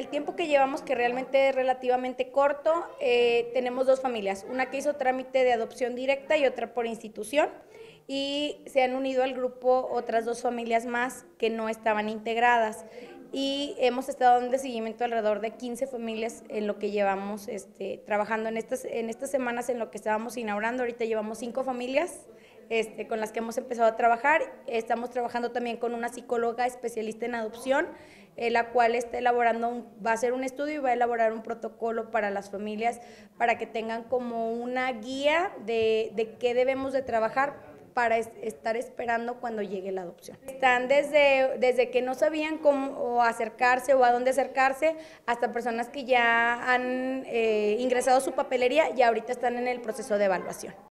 el tiempo que llevamos, que realmente es relativamente corto, eh, tenemos dos familias, una que hizo trámite de adopción directa y otra por institución, y se han unido al grupo otras dos familias más que no estaban integradas. Y hemos estado en seguimiento alrededor de 15 familias en lo que llevamos este, trabajando en estas, en estas semanas en lo que estábamos inaugurando. Ahorita llevamos cinco familias este, con las que hemos empezado a trabajar. Estamos trabajando también con una psicóloga especialista en adopción, eh, la cual está elaborando, va a hacer un estudio y va a elaborar un protocolo para las familias para que tengan como una guía de, de qué debemos de trabajar para estar esperando cuando llegue la adopción. Están desde, desde que no sabían cómo acercarse o a dónde acercarse, hasta personas que ya han eh, ingresado su papelería y ahorita están en el proceso de evaluación.